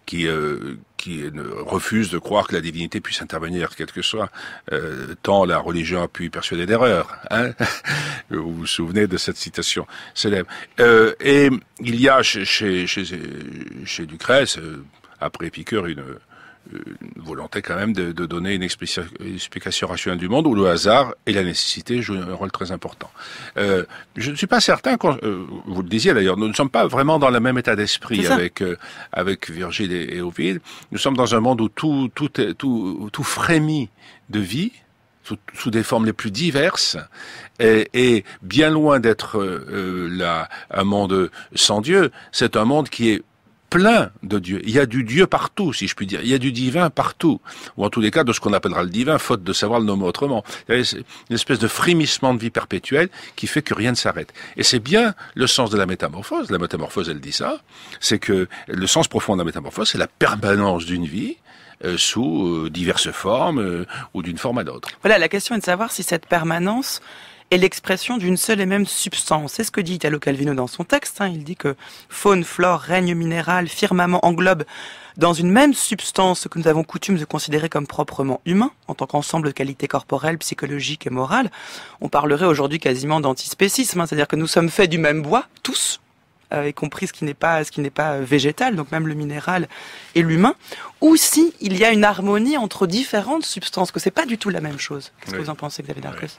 qui euh, qui refuse de croire que la divinité puisse intervenir, quel que soit, euh, tant la religion a pu y persuader d'erreur. Hein vous vous souvenez de cette citation célèbre. Euh, et il y a chez chez chez, chez Lucrèce, après Épicure, une une volonté quand même de, de donner une explication, explication rationnelle du monde où le hasard et la nécessité jouent un rôle très important. Euh, je ne suis pas certain, qu'on, euh, vous le disiez d'ailleurs, nous ne sommes pas vraiment dans le même état d'esprit avec euh, avec Virgile et, et Ovide. Nous sommes dans un monde où tout tout tout tout frémit de vie. Sous, sous des formes les plus diverses et, et bien loin d'être euh, euh, là un monde sans Dieu, c'est un monde qui est plein de Dieu. Il y a du Dieu partout, si je puis dire. Il y a du divin partout. Ou en tous les cas, de ce qu'on appellera le divin, faute de savoir le nommer autrement. A une espèce de frémissement de vie perpétuelle qui fait que rien ne s'arrête. Et c'est bien le sens de la métamorphose. La métamorphose, elle dit ça. C'est que le sens profond de la métamorphose, c'est la permanence d'une vie euh, sous euh, diverses formes euh, ou d'une forme à l'autre. Voilà, la question est de savoir si cette permanence est l'expression d'une seule et même substance. C'est ce que dit Italo Calvino dans son texte. hein. Il dit que faune, flore, règne minéral, firmament englobe dans une même substance ce que nous avons coutume de considérer comme proprement humain, en tant qu'ensemble de qualités corporelles, psychologiques et morales. On parlerait aujourd'hui quasiment d'antispécisme, hein, c'est-à-dire que nous sommes faits du même bois, tous, euh, y compris ce qui n'est pas ce qui n'est pas euh, végétal, donc même le minéral et l'humain, ou si il y a une harmonie entre différentes substances, que c'est pas du tout la même chose. Qu'est-ce que vous en pensez, David Darcos?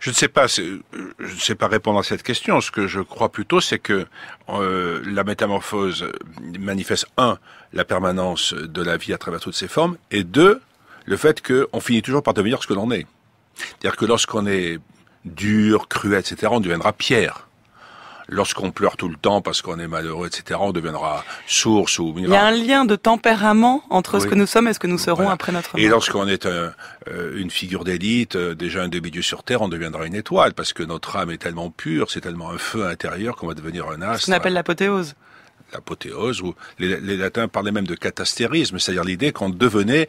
Je ne sais pas, euh, je ne sais pas répondre à cette question. Ce que je crois plutôt, c'est que euh, la métamorphose manifeste un la permanence de la vie à travers toutes ses formes, et deux le fait qu'on finit toujours par devenir ce que l'on est. C'est-à-dire que lorsqu'on est dur, cruel, etc., on deviendra pierre. Lorsqu'on pleure tout le temps parce qu'on est malheureux, etc., on deviendra source ou Il y a un lien de tempérament entre ce que nous sommes et ce que nous serons Voilà. après notre Et mort. lorsqu'on est un- euh, une figure d'élite, euh, déjà un demi-dieu sur Terre, on deviendra une étoile, parce que notre âme est tellement pure, c'est tellement un feu intérieur qu'on va devenir un astre. Ce qu'on appelle l'apothéose. l'apothéose, ou les, les latins parlaient même de catastérisme, c'est-à-dire l'idée qu'on devenait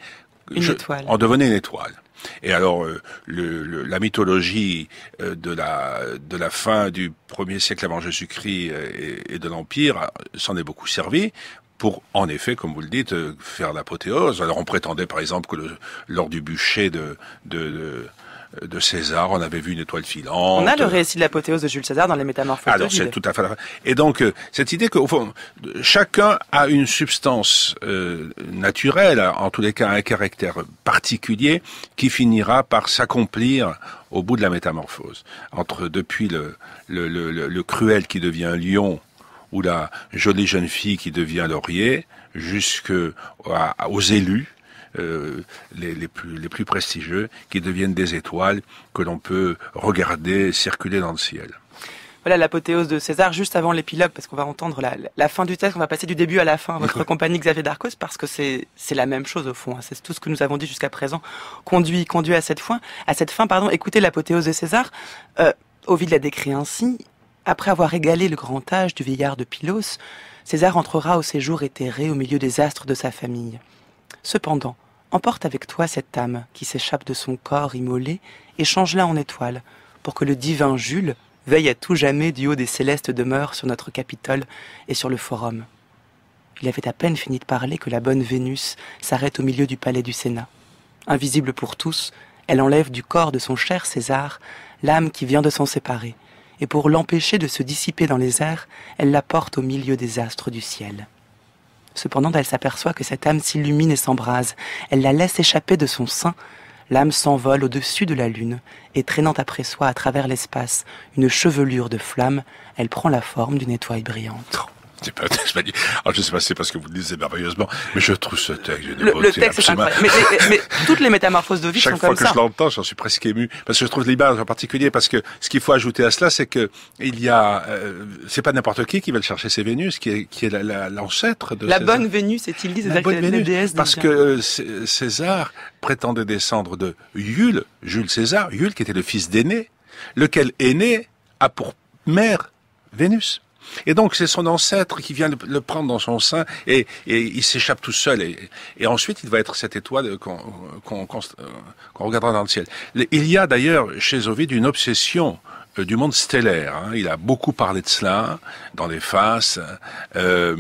Une étoile. On devenait une étoile. Et alors, euh, le, le- la mythologie euh, de la de la fin du premier siècle avant Jésus-Christ euh, et, et de l'Empire euh, s'en est beaucoup servi pour, en effet, comme vous le dites, euh, faire l'apothéose. Alors, on prétendait, par exemple, que le, lors du bûcher de, de, de de César, on avait vu une étoile filante. On a le récit de l'apothéose de Jules César dans les Métamorphoses Alors c'est tout à fait. Et donc cette idée qu'au fond, chacun a une substance naturelle, en tous les cas un caractère particulier, qui finira par s'accomplir au bout de la métamorphose. Entre depuis le, le, le, le cruel qui devient lion ou la jolie jeune fille qui devient laurier, jusqu'aux élus, euh, les, les, plus, les plus prestigieux, qui deviennent des étoiles que l'on peut regarder circuler dans le ciel. Voilà l'apothéose de César juste avant l'épilogue, parce qu'on va entendre la, la, fin du texte, on va passer du début à la fin, votre compagnie Xavier Darcos, parce que c'est la même chose au fond. Hein. C'est tout ce que nous avons dit jusqu'à présent conduit conduit à cette fin. À cette fin, pardon. Écoutez l'apothéose de César. Euh, Ovid l'a décrit ainsi. Après avoir égalé le grand âge du vieillard de Pylos, César entrera au séjour éthéré au milieu des astres de sa famille. Cependant, emporte avec toi cette âme qui s'échappe de son corps immolé et change-la en étoile, pour que le divin Jules veille à tout jamais du haut des célestes demeures sur notre Capitole et sur le Forum. Il avait à peine fini de parler que la bonne Vénus s'arrête au milieu du palais du Sénat. Invisible pour tous, elle enlève du corps de son cher César l'âme qui vient de s'en séparer, et pour l'empêcher de se dissiper dans les airs, elle la porte au milieu des astres du ciel. Cependant, elle s'aperçoit que cette âme s'illumine et s'embrase. Elle la laisse échapper de son sein. L'âme s'envole au-dessus de la lune, et traînant après soi à travers l'espace une chevelure de flamme, elle prend la forme d'une étoile brillante. C'est pas, pas dit. Alors, je sais pas si c'est parce que vous le lisez merveilleusement, mais je trouve ce texte le, le texte absolument... mais, mais, mais, toutes les métamorphoses d'Ovid sont comme ça. Chaque fois que je l'entends, j'en suis presque ému. Parce que je trouve l'image en particulier, parce que ce qu'il faut ajouter à cela, c'est que il y a, euh, c'est pas n'importe qui qui va le chercher, c'est Vénus, qui est, qui est l'ancêtre de La César. bonne Vénus, est-il dit, la bonne Vénus, déesse Parce que César prétendait descendre de Jules, Jules César, Jules qui était le fils d'aîné, lequel aîné a pour mère Vénus. Et donc c'est son ancêtre qui vient le, prendre dans son sein et, et il s'échappe tout seul. Et, et, ensuite il va être cette étoile qu'on qu qu regardera dans le ciel. Il y a d'ailleurs chez Ovid une obsession euh, du monde stellaire. Hein. Il a beaucoup parlé de cela dans les faces. Euh,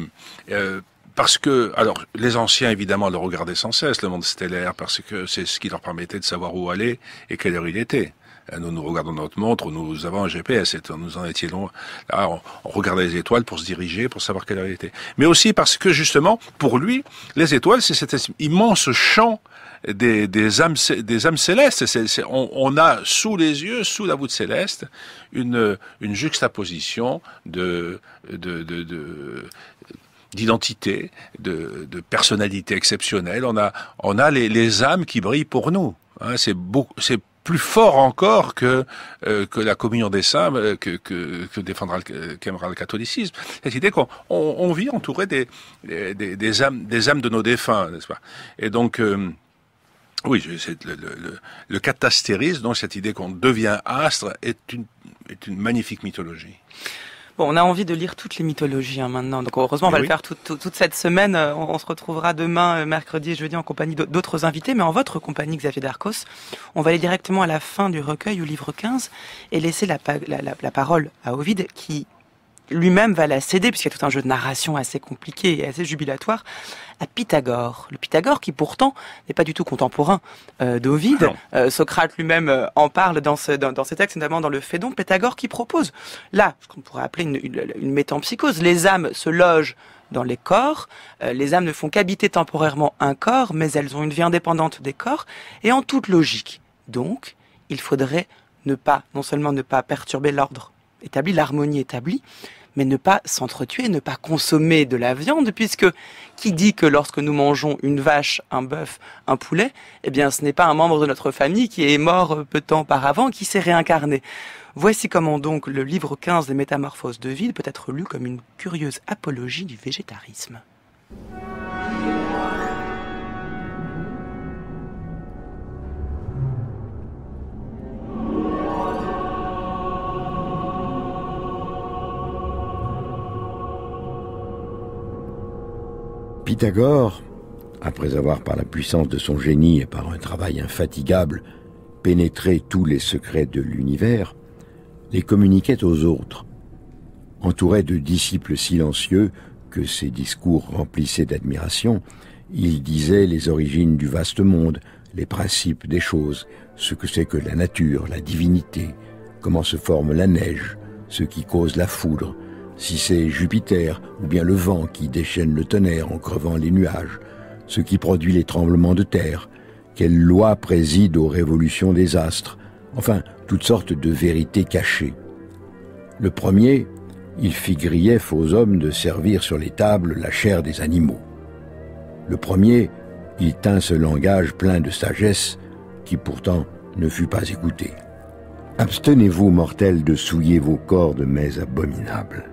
euh, parce que, alors, les anciens, évidemment, le regardaient sans cesse, le monde stellaire, parce que c'est ce qui leur permettait de savoir où aller et quelle heure il était. Nous nous regardons notre montre, nous avons un GPS, nous en étions là, on, regardait les étoiles pour se diriger, pour savoir quelle heure il était. Mais aussi parce que justement, pour lui, les étoiles, c'est cet immense champ des, des, âmes, des âmes célestes. On, a sous les yeux, sous la voûte céleste, une, une juxtaposition de, de, de, de d'identité, de, de personnalité exceptionnelle. On a, on a les, les âmes qui brillent pour nous. Hein, c'est plus fort encore que euh, que la communion des saints euh, que que, défendra le, qu'aimera le catholicisme cette idée qu'on on, on vit entouré des, des, âmes des âmes de nos défunts n'est-ce pas? Et donc euh, oui, le, le catastérisme, donc cette idée qu'on devient astre, est une, est une magnifique mythologie. Bon, on a envie de lire toutes les mythologies hein, maintenant. Donc heureusement, on va oui. le faire tout, tout, toute cette semaine. On, on, se retrouvera demain, mercredi et jeudi, en compagnie d'autres invités. Mais en votre compagnie, Xavier Darcos, on va aller directement à la fin du recueil, au livre 15, et laisser la, la, la, la parole à Ovide, qui lui-même va la céder, puisqu'il y a tout un jeu de narration assez compliqué et assez jubilatoire, à Pythagore. Le Pythagore qui pourtant n'est pas du tout contemporain euh, d'Ovide. Euh, Socrate lui-même euh, en parle dans, ce, dans, dans, ses textes, notamment dans le Phédon. Pythagore qui propose, là, ce qu'on pourrait appeler une, une, une, métampsychose. Les âmes se logent dans les corps. Euh, les âmes ne font qu'habiter temporairement un corps, mais elles ont une vie indépendante des corps. Et en toute logique, donc, il faudrait ne pas, non seulement ne pas perturber l'ordre établi, l'harmonie établie, mais ne pas s'entretuer, ne pas consommer de la viande, puisque qui dit que lorsque nous mangeons une vache, un bœuf, un poulet, eh bien ce n'est pas un membre de notre famille qui est mort peu de temps auparavant, qui s'est réincarné. Voici comment donc le livre 15 des Métamorphoses de Vide peut être lu comme une curieuse apologie du végétarisme. Pythagore, après avoir par la puissance de son génie et par un travail infatigable pénétré tous les secrets de l'univers, les communiquait aux autres. Entouré de disciples silencieux que ses discours remplissaient d'admiration, il disait les origines du vaste monde, les principes des choses, ce que c'est que la nature, la divinité, comment se forme la neige, ce qui cause la foudre, si c'est Jupiter ou bien le vent qui déchaîne le tonnerre en crevant les nuages, ce qui produit les tremblements de terre, quelle loi préside aux révolutions des astres, enfin toutes sortes de vérités cachées. Le premier, il fit grief aux hommes de servir sur les tables la chair des animaux. Le premier, il tint ce langage plein de sagesse qui pourtant ne fut pas écouté. Abstenez-vous, mortels, de souiller vos corps de mets abominables.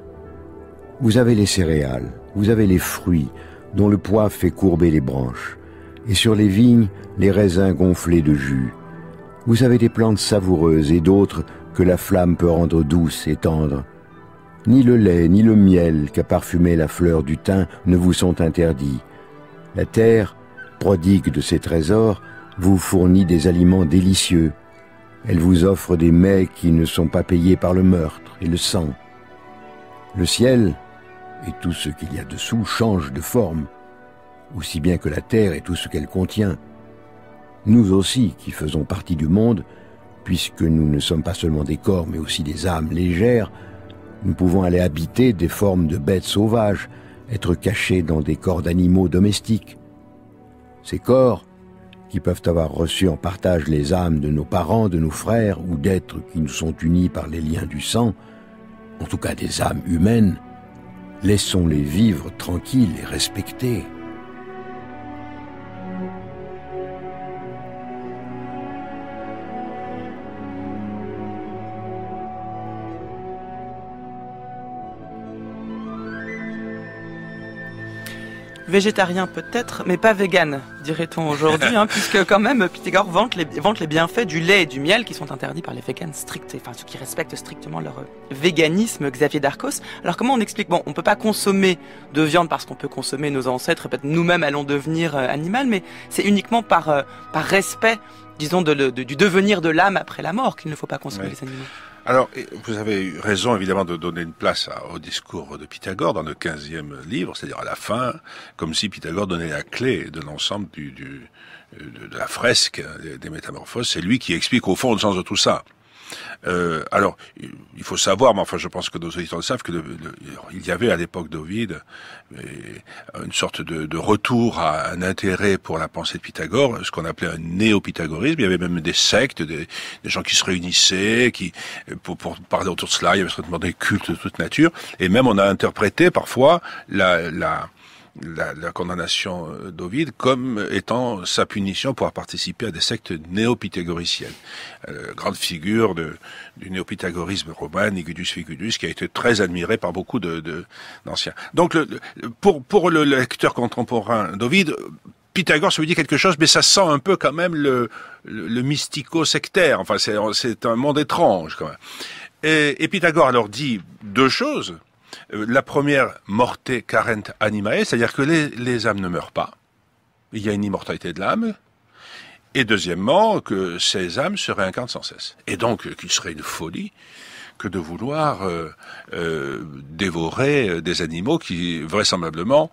Vous avez les céréales, vous avez les fruits, dont le poids fait courber les branches, et sur les vignes, les raisins gonflés de jus. Vous avez des plantes savoureuses et d'autres que la flamme peut rendre douces et tendres. Ni le lait, ni le miel qu'a parfumé la fleur du thym ne vous sont interdits. La terre, prodigue de ses trésors, vous fournit des aliments délicieux. Elle vous offre des mets qui ne sont pas payés par le meurtre et le sang. Le ciel, et tout ce qu'il y a dessous, change de forme, aussi bien que la terre et tout ce qu'elle contient. Nous aussi, qui faisons partie du monde, puisque nous ne sommes pas seulement des corps, mais aussi des âmes légères, nous pouvons aller habiter des formes de bêtes sauvages, être cachés dans des corps d'animaux domestiques. Ces corps, qui peuvent avoir reçu en partage les âmes de nos parents, de nos frères ou d'êtres qui nous sont unis par les liens du sang, en tout cas des âmes humaines, laissons-les vivre tranquilles et respectés. Végétarien peut-être, mais pas vegan, dirait-on aujourd'hui, hein, puisque quand même Pythagore vante les, vante les bienfaits du lait et du miel qui sont interdits par les végans stricts, enfin ceux qui respectent strictement leur véganisme, Xavier Darcos. Alors comment on explique? Bon, on peut pas consommer de viande parce qu'on peut consommer nos ancêtres, peut-être nous-mêmes allons devenir euh, animal, mais c'est uniquement par, euh, par respect, disons, de, de, du devenir de l'âme après la mort qu'il ne faut pas consommer les animaux. Alors, vous avez eu raison évidemment de donner une place au discours de Pythagore dans le 15e livre, c'est-à-dire à la fin, comme si Pythagore donnait la clé de l'ensemble du, du- de, la fresque des métamorphoses. C'est lui qui explique au fond le sens de tout ça. Euh, alors, il faut savoir, mais enfin, je pense que nos auditeurs le savent, que le- le- il y avait à l'époque d'Ovide euh, une sorte de, de retour à un intérêt pour la pensée de Pythagore, ce qu'on appelait un néo-pythagorisme. Il y avait même des sectes, des, des gens qui se réunissaient, qui pour, pour parler autour de cela, il y avait certainement des cultes de toute nature, et même on a interprété parfois la, la la, la condamnation euh, d'Ovide comme étant sa punition pour avoir participé à des sectes néo-pythagoriciennes. Euh, grande figure de, du néo-pythagorisme romain, Nigudus Figudus, qui a été très admiré par beaucoup de, de- d'anciens. Donc, le, pour, pour le lecteur contemporain d'Ovide, Pythagore, ça veut dire quelque chose, mais ça sent un peu quand même le, le, mystico-sectaire. Enfin, c'est, c'est un monde étrange, quand même. Et, et Pythagore alors dit deux choses. Euh, La première, morte carent animae, c'est-à-dire que les, âmes ne meurent pas. Il y a une immortalité de l'âme. Et deuxièmement, que ces âmes se réincarnent sans cesse. Et donc, qu'il serait une folie que de vouloir euh, euh, dévorer des animaux qui, vraisemblablement,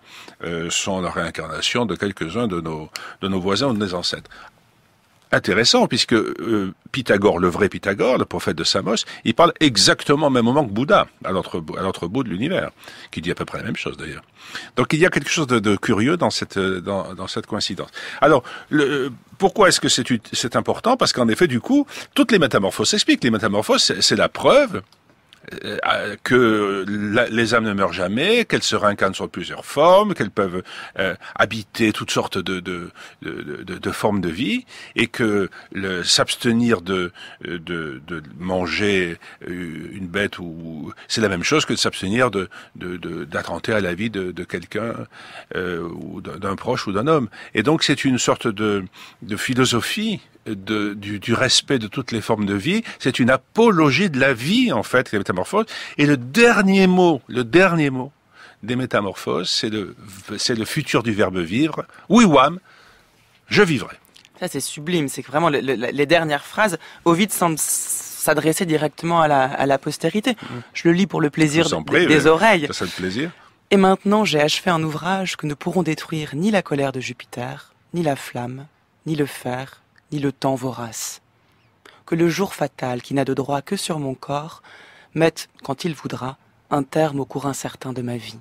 sont la réincarnation de quelques-uns de nos, de nos voisins ou de nos ancêtres intéressant puisque euh, Pythagore, le vrai Pythagore, le prophète de Samos, il parle exactement au même moment que Bouddha, à l'autre bout- de l'univers, qui dit à peu près la même chose d'ailleurs. Donc il y a quelque chose de, curieux dans cette dans, dans cette coïncidence. Alors pourquoi est-ce que c'est important? Parce qu'en effet, du coup, toutes les métamorphoses s'expliquent. Les métamorphoses, c'est- la preuve que la- les âmes ne meurent jamais, qu'elles se réincarnent sur plusieurs formes, qu'elles peuvent euh, habiter toutes sortes de, de, de, de- de formes de vie, et que s'abstenir de, de, manger euh, une bête ou c'est la même chose que de s'abstenir de d'attenter à la vie de, quelqu'un euh, ou d'un proche ou d'un homme. Et donc c'est une sorte de, de philosophie de, du, du respect de toutes les formes de vie. C'est une apologie de la vie, en fait, les métamorphoses. Et le dernier mot, le dernier mot des métamorphoses, c'est le, c'est le futur du verbe vivre. Oui, wam, je vivrai. Ça, c'est sublime. C'est que vraiment le- le- les dernières phrases, Ovid semble s'adresser directement à la, à la postérité. Je le lis pour le plaisir des- prie, des oui. oreilles. Ça, c'est le plaisir. Et maintenant, j'ai achevé un ouvrage que ne pourront détruire ni la colère de Jupiter, ni la flamme, ni le fer, ni le temps vorace. Que le jour fatal, qui n'a de droit que sur mon corps, mette, quand il voudra, un terme au cours incertain de ma vie.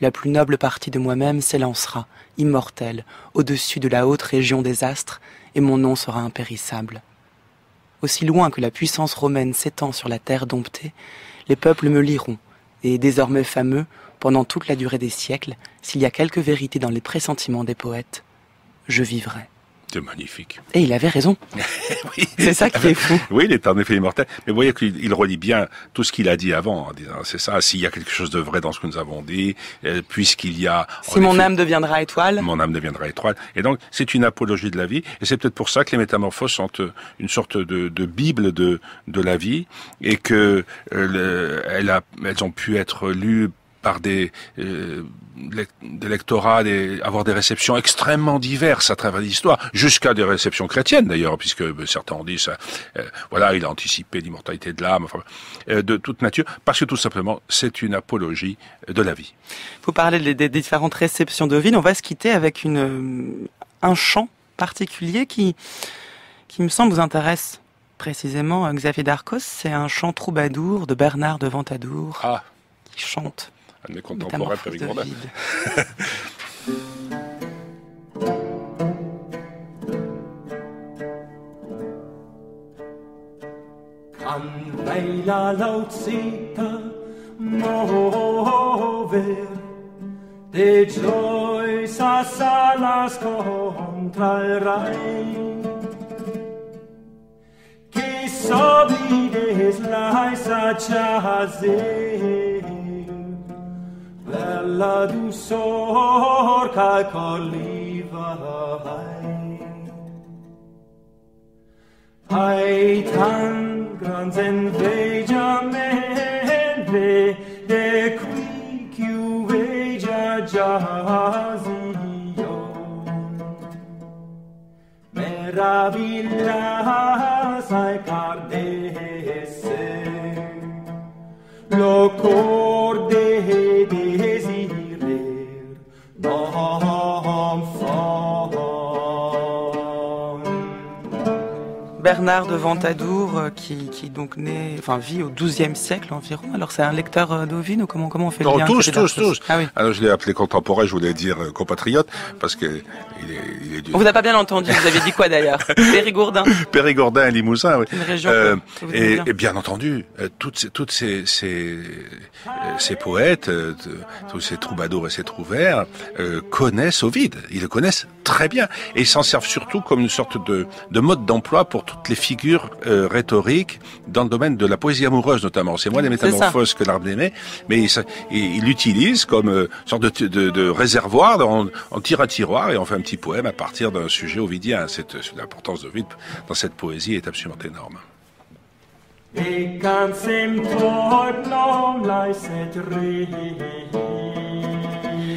La plus noble partie de moi-même s'élancera, immortelle, au-dessus de la haute région des astres, et mon nom sera impérissable. Aussi loin que la puissance romaine s'étend sur la terre domptée, les peuples me liront, et désormais fameux, pendant toute la durée des siècles, s'il y a quelque vérité dans les pressentiments des poètes, je vivrai. C'est magnifique. Et il avait raison. oui. C'est ça qui est fou. Oui, il est en effet immortel. Mais vous voyez qu'il relie bien tout ce qu'il a dit avant, en disant, c'est ça, s'il y a quelque chose de vrai dans ce que nous avons dit, euh, puisqu'il y a... Si mon âme deviendra étoile. Mon âme deviendra étoile. Et donc, c'est une apologie de la vie. Et c'est peut-être pour ça que les métamorphoses sont euh, une sorte de, de bible de, de la vie, et que euh, elle a, elles ont pu être lues par des, euh, des lectorats, des, avoir des réceptions extrêmement diverses à travers l'histoire, jusqu'à des réceptions chrétiennes d'ailleurs, puisque ben, certains ont dit ça, euh, voilà, il a anticipé l'immortalité de l'âme, enfin, euh, de toute nature, parce que tout simplement, c'est une apologie de la vie. Vous parlez des, des différentes réceptions d'Ovid, on va se quitter avec une, un chant particulier qui, qui me semble vous intéresse précisément, Xavier Darcos, c'est un chant troubadour de Bernard de Ventadour, ah. qui chante un de mes contemporains Périgordin. Kan Leila laut sita mover De joys a salas contra el rey Que sobides la isa chazer bella du sor cae coliva hai. Hai tan grans inveja men ve de qui quiu veja jazio meraviglia sai cardesse loco Bernard de Ventadour, euh, qui, qui donc naît, enfin vit au XIIe siècle environ. Alors c'est un lecteur euh, d'Ovid ou comment comment on fait le non, lien tous, tous, tous. Ah oui. Alors je l'ai appelé contemporain, je voulais dire euh, compatriote, parce que il est, il est du... On vous a pas bien entendu. Vous avez dit quoi d'ailleurs Périgourdin. Périgourdin et Limousin, oui. Une région Euh, et, bien. et bien entendu, toutes ces, toutes ces, ces, ces poètes, tous ces troubadours et ces trouvères euh, connaissent Ovide. Ils le connaissent très bien et ils s'en servent surtout comme une sorte de, de mode d'emploi pour toutes les figures euh, rhétoriques dans le domaine de la poésie amoureuse notamment. C'est moins les métamorphoses que l'arbre d'aimé, mais il, il, il l'utilise comme euh, sorte de, de, de réservoir. On, on tire un tiroir et on fait un petit poème à partir d'un sujet ovidien. Cette, l'importance d'Ovide dans cette poésie est absolument énorme.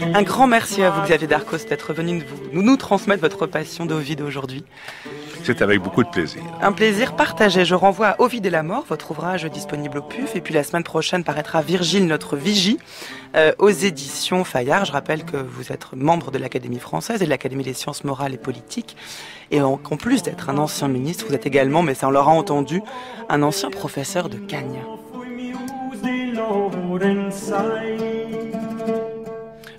Un grand merci à vous Xavier Darcos d'être venu nous, nous transmettre votre passion d'Ovid aujourd'hui. C'est avec beaucoup de plaisir. Un plaisir partagé. Je renvoie à Ovid et la mort, votre ouvrage disponible au PUF. Et puis la semaine prochaine paraîtra Virgile, notre vigie, euh, aux éditions Fayard. Je rappelle que vous êtes membre de l'Académie française et de l'Académie des sciences morales et politiques. Et en, qu'en plus d'être un ancien ministre, vous êtes également, mais ça on l'aura entendu, un ancien professeur de Cagne.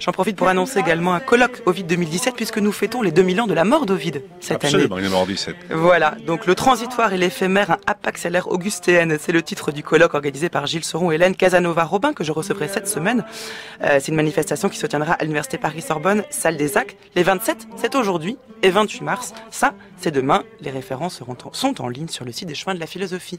J'en profite pour annoncer également un colloque Ovid 2017 puisque nous fêtons les 2000 ans de la mort d'Ovid cette année. Absolument, il est mort 17. Voilà, donc le transitoire et l'éphémère, un apaxellaire augustéenne, c'est le titre du colloque organisé par Gilles Seron et Hélène Casanova-Robin que je recevrai cette semaine. Euh, c'est une manifestation qui se tiendra à l'Université Paris-Sorbonne, salle des Ac. Les 27, c'est aujourd'hui, et 28 mars, ça, c'est demain. Les références sont en ligne sur le site des chemins de la philosophie.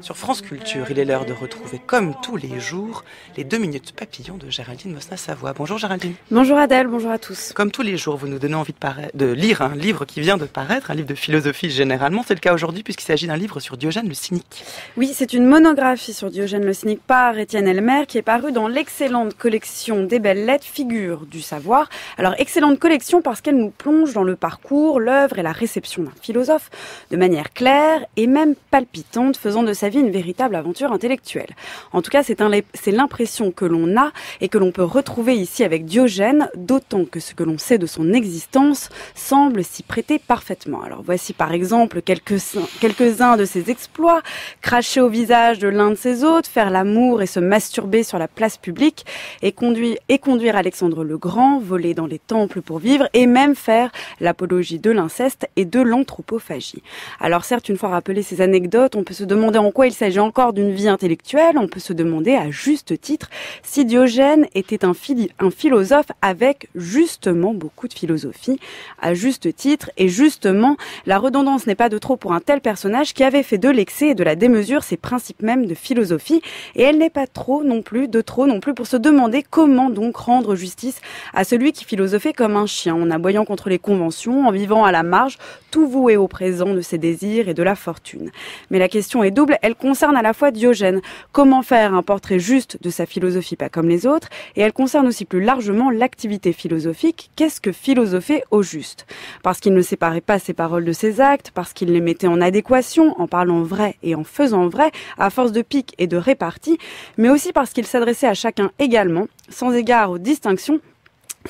Sur France Culture, il est l'heure de retrouver, comme tous les jours, les deux minutes papillons de Géraldine Mosna-Savoie. Bonjour Géraldine. Bonjour Adèle, bonjour à tous. Comme tous les jours, vous nous donnez envie de, de lire un livre qui vient de paraître, un livre de philosophie généralement. C'est le cas aujourd'hui puisqu'il s'agit d'un livre sur Diogène le cynique. Oui, c'est une monographie sur Diogène le cynique par Étienne Elmer qui est parue dans l'excellente collection des belles lettres figures du savoir. Alors excellente collection parce qu'elle nous plonge dans le parcours, l'œuvre et la réception d'un philosophe de manière claire et même palpitante, faisant de sa vie une véritable aventure intellectuelle. En tout cas, c'est l'impression que l'on a et que l'on peut retrouver ici avec Diogène, d'autant que ce que l'on sait de son existence semble s'y prêter parfaitement. Alors voici par exemple quelques-uns quelques de ses exploits, cracher au visage de l'un de ses hôtes, faire l'amour et se masturber sur la place publique, et conduire, et conduire Alexandre le Grand, voler dans les temples pour vivre, et même faire l'apologie de l'inceste et de l'anthropophagie. Alors certes, une fois rappelé ces anecdotes, on peut se demander en quoi il s'agit encore d'une vie intellectuelle, on peut se demander à juste titre si Diogène était un, un philosophe avec justement beaucoup de philosophie, à juste titre, et justement, la redondance n'est pas de trop pour un tel personnage qui avait fait de l'excès et de la démesure ses principes mêmes de philosophie, et elle n'est pas trop non plus, de trop non plus pour se demander comment donc rendre justice à celui qui philosophait comme un chien, en aboyant contre les conventions, en vivant à la marge, tout voué au présent de ses désirs et de la fortune. Mais la question est double, elle concerne à la fois Diogène, comment faire un portrait juste de sa philosophie pas comme les autres, et elle concerne aussi plus largement l'activité philosophique, qu'est-ce que philosopher au juste? Parce qu'il ne séparait pas ses paroles de ses actes, parce qu'il les mettait en adéquation, en parlant vrai et en faisant vrai, à force de pique et de répartie, mais aussi parce qu'il s'adressait à chacun également, sans égard aux distinctions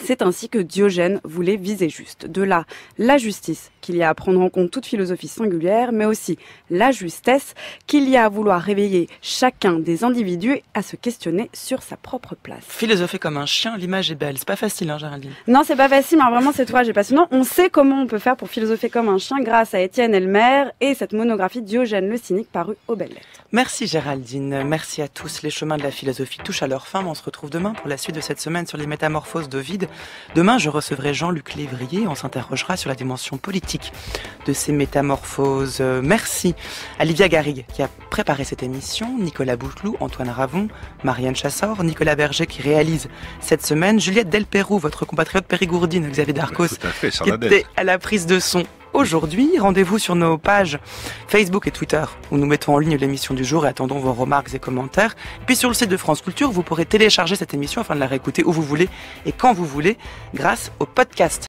c'est ainsi que Diogène voulait viser juste. De là, la justice qu'il y a à prendre en compte toute philosophie singulière, mais aussi la justesse qu'il y a à vouloir réveiller chacun des individus à se questionner sur sa propre place. Philosopher comme un chien, l'image est belle. C'est pas facile, hein, Géraldine Non, c'est pas facile, mais vraiment, cet ouvrage est passionnant. On sait comment on peut faire pour philosopher comme un chien grâce à Étienne Elmer et cette monographie Diogène le cynique parue aux belles lettres. Merci Géraldine, merci à tous. Les chemins de la philosophie touchent à leur fin. On se retrouve demain pour la suite de cette semaine sur les métamorphoses d'Ovide. Demain, je recevrai Jean-Luc Lévrier. On s'interrogera sur la dimension politique de ces métamorphoses. Merci à Livia Garrigue qui a préparé cette émission, Nicolas Bouclou, Antoine Ravon, Marianne Chassor, Nicolas Berger qui réalise cette semaine, Juliette Delperrou, votre compatriote périgourdine, Xavier Darcos, qui était à la prise de son aujourd'hui. Rendez-vous sur nos pages Facebook et Twitter où nous mettons en ligne l'émission du jour et attendons vos remarques et commentaires. Puis sur le site de France Culture, vous pourrez télécharger cette émission afin de la réécouter où vous voulez et quand vous voulez grâce au podcast.